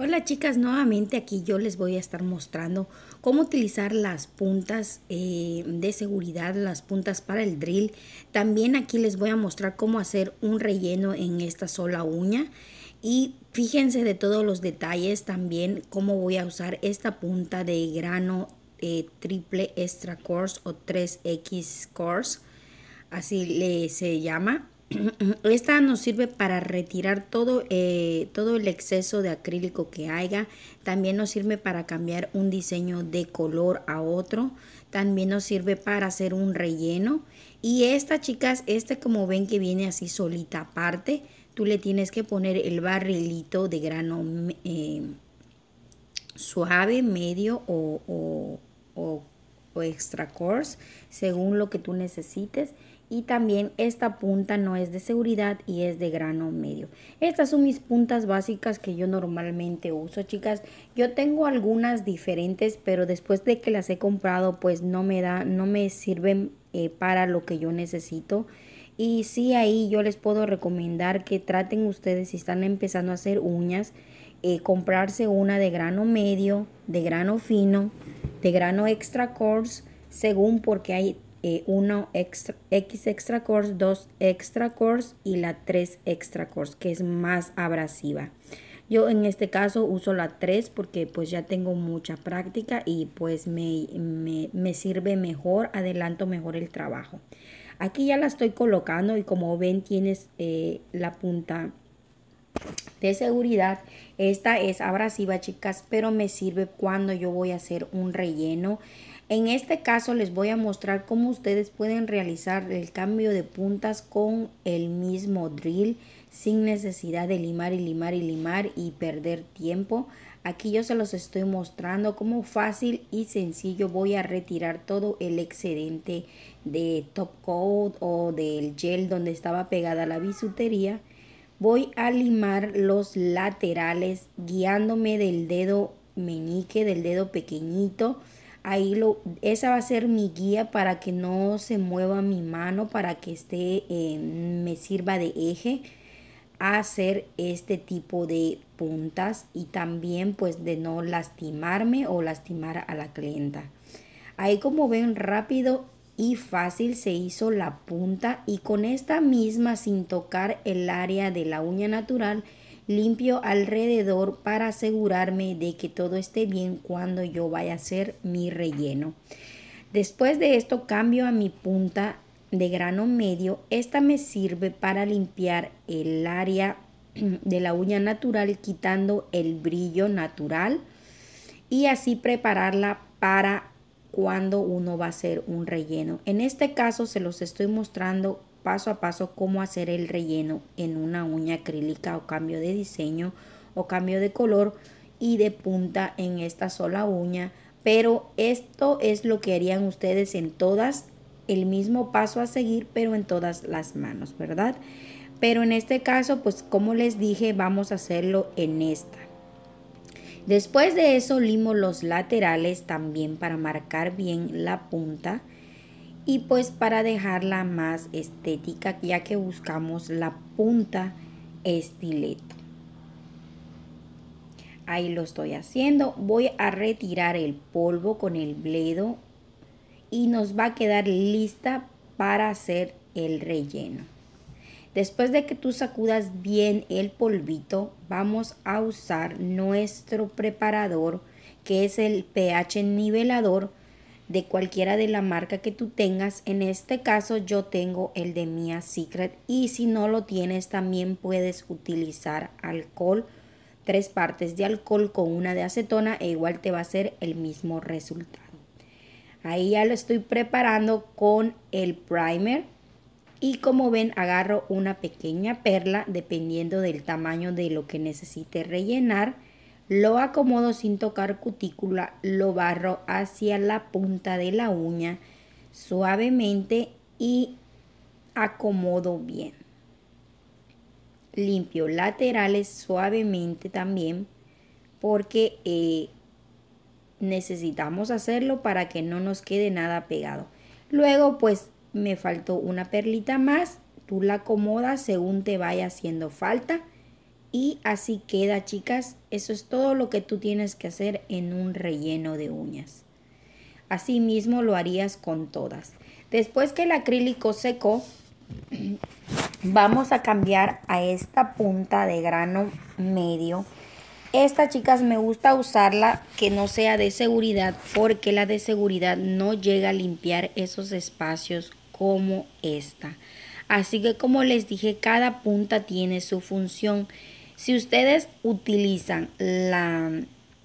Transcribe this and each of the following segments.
Hola chicas, nuevamente aquí yo les voy a estar mostrando cómo utilizar las puntas eh, de seguridad, las puntas para el drill. También aquí les voy a mostrar cómo hacer un relleno en esta sola uña. Y fíjense de todos los detalles también cómo voy a usar esta punta de grano eh, triple extra course o 3X course, así le se llama esta nos sirve para retirar todo, eh, todo el exceso de acrílico que haya. También nos sirve para cambiar un diseño de color a otro. También nos sirve para hacer un relleno. Y esta, chicas, este como ven que viene así solita aparte, tú le tienes que poner el barrilito de grano eh, suave, medio o, o, o, o extra coarse, según lo que tú necesites y también esta punta no es de seguridad y es de grano medio. Estas son mis puntas básicas que yo normalmente uso, chicas. Yo tengo algunas diferentes, pero después de que las he comprado, pues no me da, no me sirven eh, para lo que yo necesito. Y sí, ahí yo les puedo recomendar que traten ustedes si están empezando a hacer uñas, eh, comprarse una de grano medio, de grano fino, de grano extra coarse, según porque hay eh, uno extra, X extra course, 2 extra course y la 3 extra course que es más abrasiva. Yo en este caso uso la 3 porque pues ya tengo mucha práctica y pues me, me, sirve mejor, adelanto mejor el trabajo. Aquí ya la estoy colocando y como ven tienes eh, la punta de seguridad. Esta es abrasiva chicas pero me sirve cuando yo voy a hacer un relleno en este caso les voy a mostrar cómo ustedes pueden realizar el cambio de puntas con el mismo drill sin necesidad de limar y limar y limar y perder tiempo. Aquí yo se los estoy mostrando cómo fácil y sencillo voy a retirar todo el excedente de top coat o del gel donde estaba pegada la bisutería. Voy a limar los laterales guiándome del dedo meñique, del dedo pequeñito ahí lo, esa va a ser mi guía para que no se mueva mi mano, para que esté, me sirva de eje a hacer este tipo de puntas y también pues de no lastimarme o lastimar a la clienta. Ahí como ven rápido y fácil se hizo la punta y con esta misma sin tocar el área de la uña natural limpio alrededor para asegurarme de que todo esté bien cuando yo vaya a hacer mi relleno. Después de esto cambio a mi punta de grano medio. Esta me sirve para limpiar el área de la uña natural quitando el brillo natural y así prepararla para cuando uno va a hacer un relleno. En este caso se los estoy mostrando paso a paso cómo hacer el relleno en una uña acrílica o cambio de diseño o cambio de color y de punta en esta sola uña. Pero esto es lo que harían ustedes en todas, el mismo paso a seguir, pero en todas las manos, ¿verdad? Pero en este caso, pues como les dije, vamos a hacerlo en esta. Después de eso limo los laterales también para marcar bien la punta y pues para dejarla más estética ya que buscamos la punta estileto. Ahí lo estoy haciendo. Voy a retirar el polvo con el bledo y nos va a quedar lista para hacer el relleno. Después de que tú sacudas bien el polvito, vamos a usar nuestro preparador que es el pH nivelador de cualquiera de la marca que tú tengas. En este caso yo tengo el de Mia Secret y si no lo tienes también puedes utilizar alcohol, tres partes de alcohol con una de acetona e igual te va a ser el mismo resultado. Ahí ya lo estoy preparando con el primer y como ven agarro una pequeña perla dependiendo del tamaño de lo que necesite rellenar lo acomodo sin tocar cutícula, lo barro hacia la punta de la uña suavemente y acomodo bien. Limpio laterales suavemente también porque eh, necesitamos hacerlo para que no nos quede nada pegado. Luego pues me faltó una perlita más, tú la acomodas según te vaya haciendo falta Y así queda, chicas. Eso es todo lo que tú tienes que hacer en un relleno de uñas. Así mismo lo harías con todas. Después que el acrílico secó, vamos a cambiar a esta punta de grano medio. Esta, chicas, me gusta usarla que no sea de seguridad porque la de seguridad no llega a limpiar esos espacios como esta. Así que como les dije, cada punta tiene su función. Si ustedes utilizan la,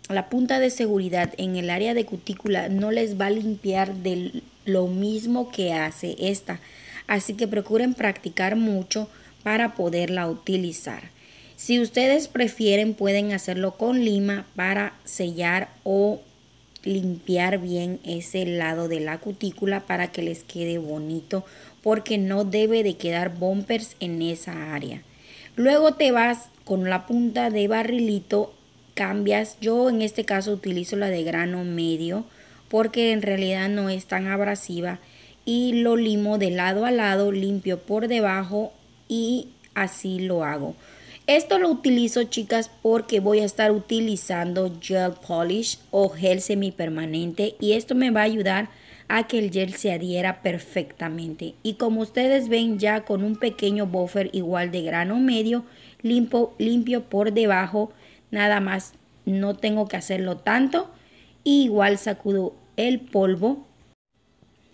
la punta de seguridad en el área de cutícula, no les va a limpiar de lo mismo que hace esta. Así que procuren practicar mucho para poderla utilizar. Si ustedes prefieren pueden hacerlo con lima para sellar o limpiar bien ese lado de la cutícula para que les quede bonito porque no debe de quedar bumpers en esa área. Luego te vas con la punta de barrilito, cambias, yo en este caso utilizo la de grano medio porque en realidad no es tan abrasiva y lo limo de lado a lado, limpio por debajo y así lo hago. Esto lo utilizo chicas porque voy a estar utilizando gel polish o gel semipermanente y esto me va a ayudar a que el gel se adhiera perfectamente. Y como ustedes ven ya con un pequeño buffer igual de grano medio, limpio, limpio por debajo, nada más no tengo que hacerlo tanto. Igual sacudo el polvo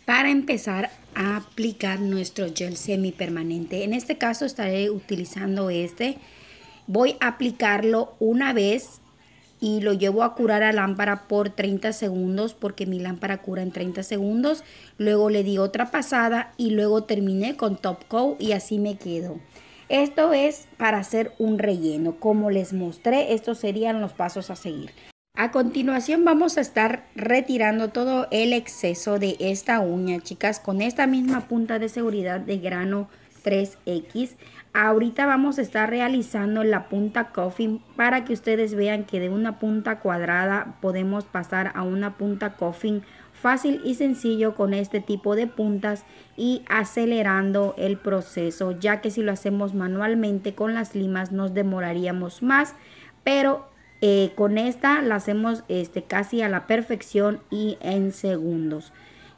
para empezar a aplicar nuestro gel semipermanente. En este caso estaré utilizando este Voy a aplicarlo una vez y lo llevo a curar a lámpara por 30 segundos porque mi lámpara cura en 30 segundos. Luego le di otra pasada y luego terminé con top coat y así me quedo. Esto es para hacer un relleno. Como les mostré, estos serían los pasos a seguir. A continuación vamos a estar retirando todo el exceso de esta uña, chicas, con esta misma punta de seguridad de grano 3X. Ahorita vamos a estar realizando la punta coffin para que ustedes vean que de una punta cuadrada podemos pasar a una punta coffin fácil y sencillo con este tipo de puntas y acelerando el proceso ya que si lo hacemos manualmente con las limas nos demoraríamos más pero eh, con esta la hacemos este, casi a la perfección y en segundos.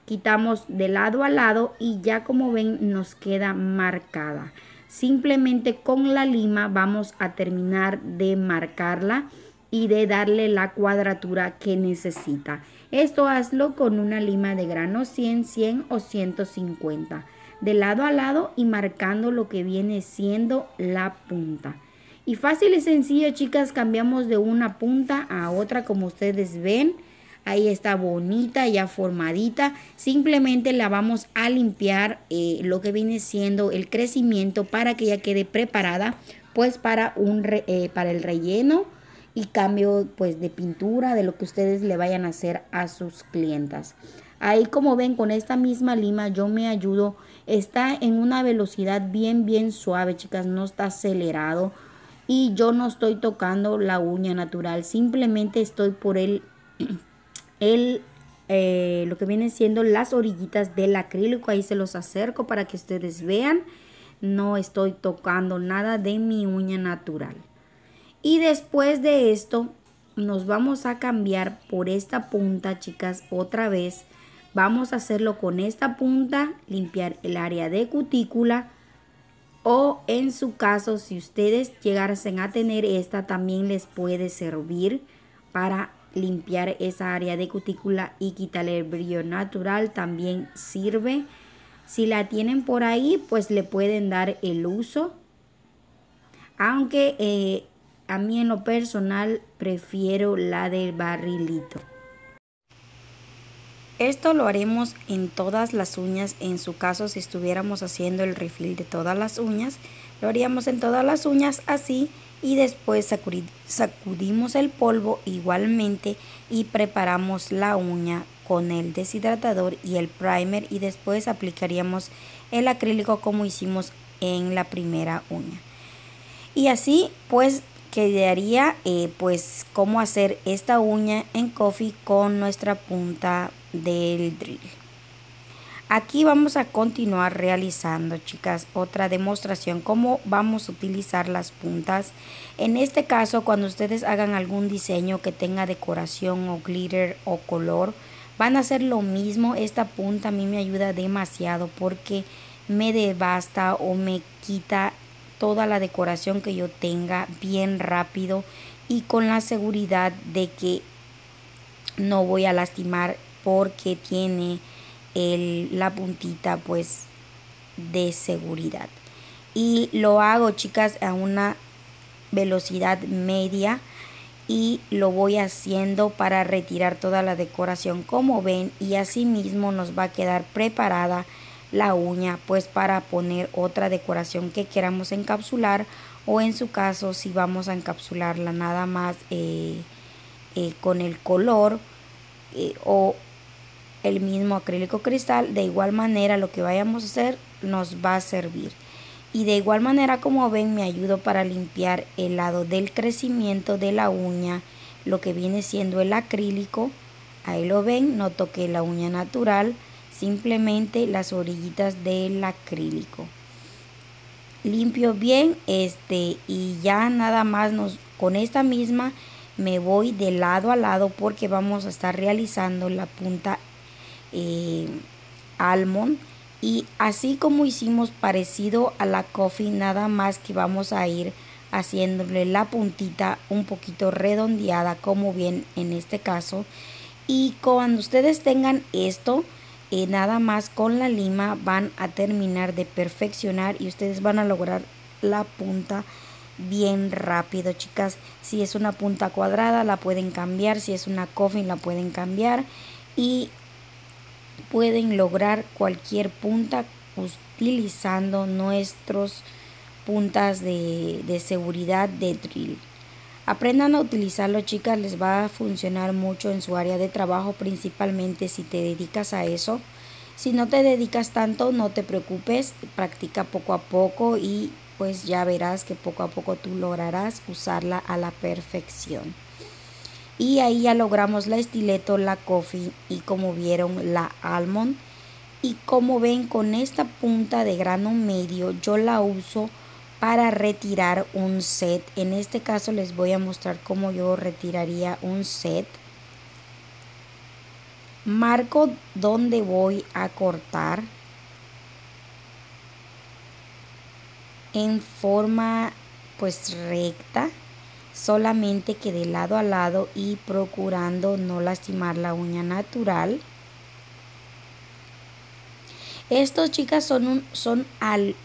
Quitamos de lado a lado y ya como ven nos queda marcada Simplemente con la lima vamos a terminar de marcarla y de darle la cuadratura que necesita. Esto hazlo con una lima de grano 100, 100 o 150. De lado a lado y marcando lo que viene siendo la punta. Y fácil y sencillo, chicas, cambiamos de una punta a otra como ustedes ven. Ahí está bonita, ya formadita. Simplemente la vamos a limpiar eh, lo que viene siendo el crecimiento para que ya quede preparada pues para, un eh, para el relleno y cambio pues de pintura de lo que ustedes le vayan a hacer a sus clientas. Ahí como ven con esta misma lima yo me ayudo. Está en una velocidad bien bien suave chicas, no está acelerado. Y yo no estoy tocando la uña natural, simplemente estoy por el el, eh, lo que vienen siendo las orillitas del acrílico. Ahí se los acerco para que ustedes vean. No estoy tocando nada de mi uña natural. Y después de esto nos vamos a cambiar por esta punta, chicas, otra vez. Vamos a hacerlo con esta punta, limpiar el área de cutícula. O en su caso, si ustedes llegasen a tener esta, también les puede servir para limpiar esa área de cutícula y quitarle el brillo natural también sirve. Si la tienen por ahí, pues le pueden dar el uso. Aunque eh, a mí en lo personal prefiero la del barrilito. Esto lo haremos en todas las uñas, en su caso si estuviéramos haciendo el refill de todas las uñas, lo haríamos en todas las uñas así y después sacudimos el polvo igualmente y preparamos la uña con el deshidratador y el primer y después aplicaríamos el acrílico como hicimos en la primera uña. Y así pues quedaría eh, pues cómo hacer esta uña en coffee con nuestra punta del drill Aquí vamos a continuar realizando, chicas, otra demostración, cómo vamos a utilizar las puntas. En este caso, cuando ustedes hagan algún diseño que tenga decoración o glitter o color, van a hacer lo mismo. Esta punta a mí me ayuda demasiado porque me devasta o me quita toda la decoración que yo tenga bien rápido y con la seguridad de que no voy a lastimar porque tiene la puntita pues de seguridad. Y lo hago chicas a una velocidad media y lo voy haciendo para retirar toda la decoración. Como ven y así mismo nos va a quedar preparada la uña pues para poner otra decoración que queramos encapsular o en su caso si vamos a encapsularla nada más eh, eh, con el color eh, o el mismo acrílico cristal, de igual manera lo que vayamos a hacer nos va a servir. Y de igual manera como ven me ayudo para limpiar el lado del crecimiento de la uña, lo que viene siendo el acrílico. Ahí lo ven, no toqué la uña natural, simplemente las orillitas del acrílico. Limpio bien este y ya nada más nos con esta misma me voy de lado a lado porque vamos a estar realizando la punta eh, almond. Y así como hicimos parecido a la coffee nada más que vamos a ir haciéndole la puntita un poquito redondeada como bien en este caso. Y cuando ustedes tengan esto eh, nada más con la lima van a terminar de perfeccionar y ustedes van a lograr la punta bien rápido chicas. Si es una punta cuadrada la pueden cambiar. Si es una coffin la pueden cambiar. Y pueden lograr cualquier punta utilizando nuestros puntas de, de seguridad de drill. Aprendan a utilizarlo chicas, les va a funcionar mucho en su área de trabajo, principalmente si te dedicas a eso. Si no te dedicas tanto, no te preocupes, practica poco a poco y pues ya verás que poco a poco tú lograrás usarla a la perfección y ahí ya logramos la estileto, la coffee y como vieron la almond. Y como ven con esta punta de grano medio yo la uso para retirar un set. En este caso les voy a mostrar cómo yo retiraría un set. Marco donde voy a cortar. En forma pues recta solamente que de lado a lado y procurando no lastimar la uña natural. Estos chicas son, son al,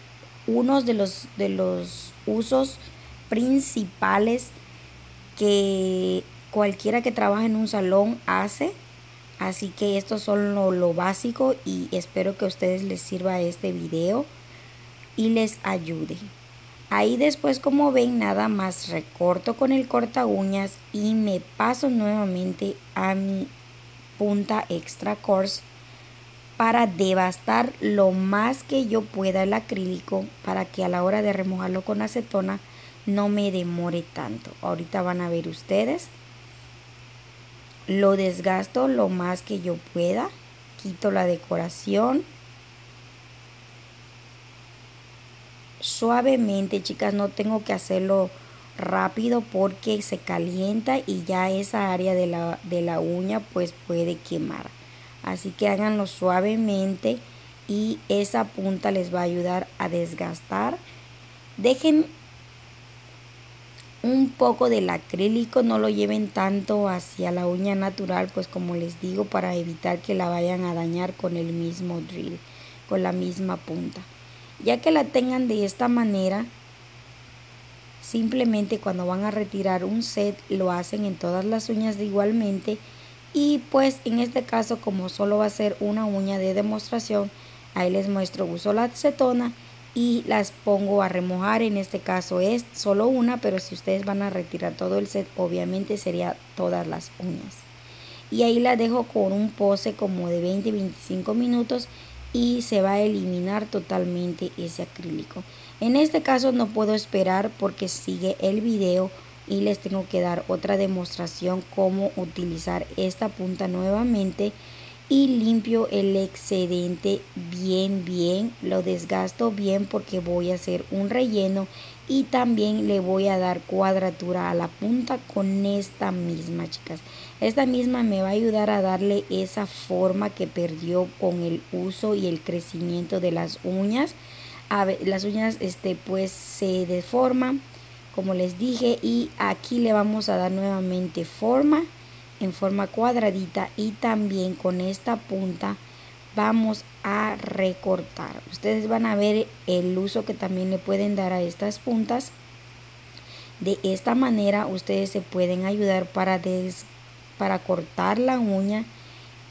unos de los, de los usos principales que cualquiera que trabaje en un salón hace. Así que estos son lo, lo básico y espero que a ustedes les sirva este video y les ayude. Ahí después como ven nada más recorto con el corta uñas y me paso nuevamente a mi punta extra coarse para devastar lo más que yo pueda el acrílico para que a la hora de remojarlo con acetona no me demore tanto. Ahorita van a ver ustedes. Lo desgasto lo más que yo pueda. Quito la decoración suavemente, chicas, no tengo que hacerlo rápido porque se calienta y ya esa área de la, de la uña pues puede quemar. Así que háganlo suavemente y esa punta les va a ayudar a desgastar. Dejen un poco del acrílico, no lo lleven tanto hacia la uña natural, pues como les digo, para evitar que la vayan a dañar con el mismo drill, con la misma punta. Ya que la tengan de esta manera, simplemente cuando van a retirar un set lo hacen en todas las uñas de igualmente y pues en este caso como solo va a ser una uña de demostración, ahí les muestro, uso la acetona y las pongo a remojar, en este caso es solo una, pero si ustedes van a retirar todo el set, obviamente sería todas las uñas. Y ahí la dejo con un pose como de 20-25 minutos y se va a eliminar totalmente ese acrílico. En este caso no puedo esperar porque sigue el video y les tengo que dar otra demostración cómo utilizar esta punta nuevamente y limpio el excedente bien bien lo desgasto bien porque voy a hacer un relleno y también le voy a dar cuadratura a la punta con esta misma chicas esta misma me va a ayudar a darle esa forma que perdió con el uso y el crecimiento de las uñas. A ver, las uñas este pues se deforman como les dije y aquí le vamos a dar nuevamente forma en forma cuadradita y también con esta punta vamos a recortar. Ustedes van a ver el uso que también le pueden dar a estas puntas. De esta manera ustedes se pueden ayudar para para cortar la uña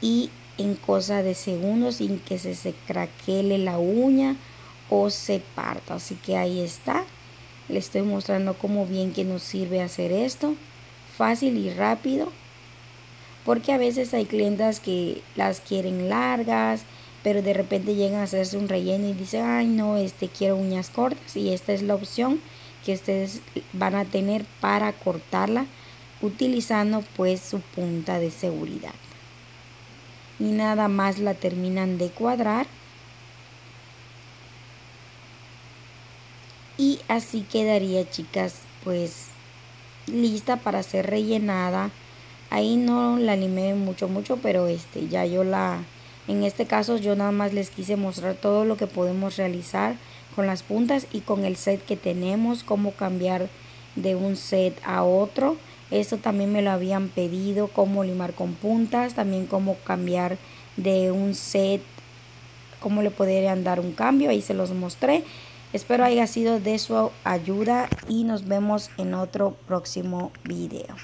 y en cosa de segundos sin que se, se craquele la uña o se parta. Así que ahí está. Le estoy mostrando cómo bien que nos sirve hacer esto. Fácil y rápido. Porque a veces hay clientas que las quieren largas, pero de repente llegan a hacerse un relleno y dicen, ay no, este quiero uñas cortas y esta es la opción que ustedes van a tener para cortarla utilizando pues su punta de seguridad. Y nada más la terminan de cuadrar. Y así quedaría chicas pues lista para ser rellenada ahí no la limé mucho mucho pero este ya yo la en este caso yo nada más les quise mostrar todo lo que podemos realizar con las puntas y con el set que tenemos cómo cambiar de un set a otro esto también me lo habían pedido cómo limar con puntas también cómo cambiar de un set cómo le podrían dar un cambio ahí se los mostré. Espero haya sido de su ayuda y nos vemos en otro próximo video